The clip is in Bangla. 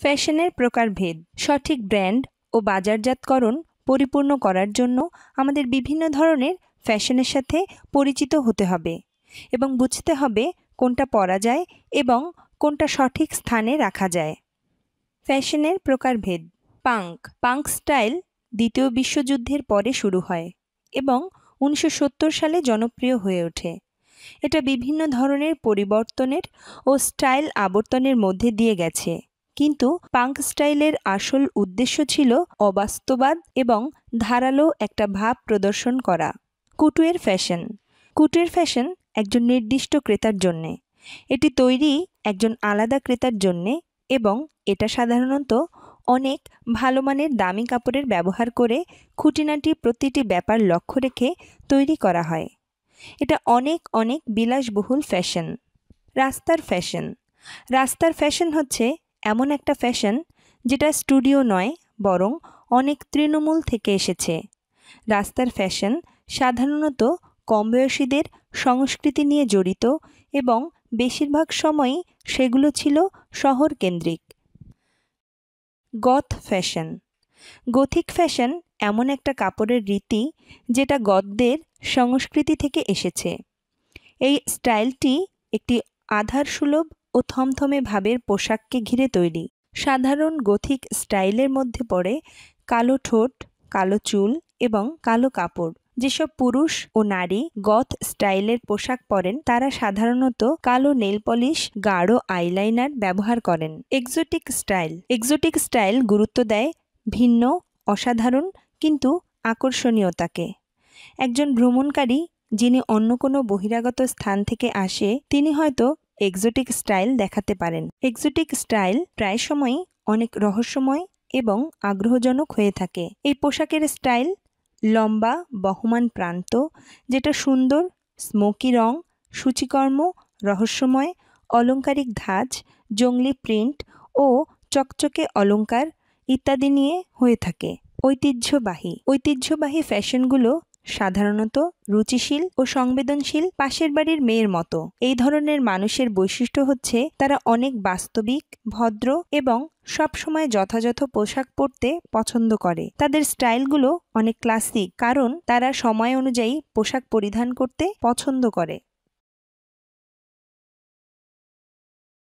ফ্যাশনের প্রকারভেদ, সঠিক ব্র্যান্ড ও বাজারজাতকরণ পরিপূর্ণ করার জন্য আমাদের বিভিন্ন ধরনের ফ্যাশনের সাথে পরিচিত হতে হবে এবং বুঝতে হবে কোনটা পরা যায় এবং কোনটা সঠিক স্থানে রাখা যায়। ফ্যাশনের প্রকারভেদ, পাঙ্ক পাঙ্ক স্টাইল দ্বিতীয় বিশ্বযুদ্ধের পরে শুরু হয় এবং উনিশশো সত্তর সালে জনপ্রিয় হয়ে ওঠে। এটা বিভিন্ন ধরনের পরিবর্তনের ও স্টাইল আবর্তনের মধ্যে দিয়ে গেছে। কিন্তু পাঙ্ক স্টাইলের আসল উদ্দেশ্য ছিল অবাস্তবাদ এবং ধারালো একটা ভাব প্রদর্শন করা। কুটুয়ের ফ্যাশন। কুটুয়ের ফ্যাশন একজন নির্দিষ্ট ক্রেতার জন্যে। এটি তৈরি একজন আলাদা ক্রেতার জন্যে এবং এটা সাধারণত অনেক ভালো মানের দামি কাপড়ের ব্যবহার করে খুঁটিনাটি প্রতিটি ব্যাপার লক্ষ্য রেখে তৈরি করা হয়। এটা অনেক অনেক বিলাসবহুল ফ্যাশন। রাস্তার ফ্যাশন। রাস্তার ফ্যাশন হচ্ছে এমন একটা ফ্যাশন যেটা স্টুডিও নয়, বরং অনেক তৃণমূল থেকে এসেছে। রাস্তার ফ্যাশন সাধারণত কম বয়সীদের সংস্কৃতি নিয়ে জড়িত এবং বেশিরভাগ সময়ই সেগুলো ছিল শহর কেন্দ্রিক গথ ফ্যাশন। গথিক ফ্যাশন এমন একটা কাপড়ের রীতি যেটা গদ্যের সংস্কৃতি থেকে এসেছে। এই স্টাইলটি একটি আধার সুলভ ও থমথমে ভাবের পোশাককে ঘিরে তৈরি। সাধারণ গথিক স্টাইলের মধ্যে পড়ে কালো ঠোঁট, কালো চুল এবং কালো কাপড়। যেসব পুরুষ ও নারী গথ স্টাইলের পোশাক পরেন, তারা সাধারণত কালো নেল পলিশ, গাঢ় আইলাইনার ব্যবহার করেন। Exotic style. এক্সোটিক স্টাইল গুরুত্ব দেয় ভিন্ন, অসাধারণ কিন্তু আকর্ষণীয়তাকে। একজন ভ্রমণকারী যিনি অন্য কোনো বহিরাগত স্থান থেকে আসে, তিনি হয়তো এক্সোটিক স্টাইল দেখাতে পারেন। এক্সোটিক স্টাইল প্রায় সময়ই অনেক রহস্যময় এবং আগ্রহজনক হয়ে থাকে। এই পোশাকের স্টাইল লম্বা, বহমান প্রান্ত, যেটা সুন্দর স্মোকি রং, সূচিকর্ম, রহস্যময়, অলঙ্কারিক ধাঁচ, জঙ্গলি প্রিন্ট ও চকচকে অলঙ্কার ইত্যাদি নিয়ে হয়ে থাকে। ঐতিহ্যবাহী। ঐতিহ্যবাহী ফ্যাশনগুলো সাধারণত রুচিশীল ও সংবেদনশীল পাশের বাড়ির মেয়ের মতো। এই ধরনের মানুষের বৈশিষ্ট্য হচ্ছে তারা অনেক বাস্তবিক, ভদ্র এবং সবসময় যথাযথ পোশাক পরতে পছন্দ করে। তাদের স্টাইলগুলো অনেক ক্লাসিক, কারণ তারা সময় অনুযায়ী পোশাক পরিধান করতে পছন্দ করে।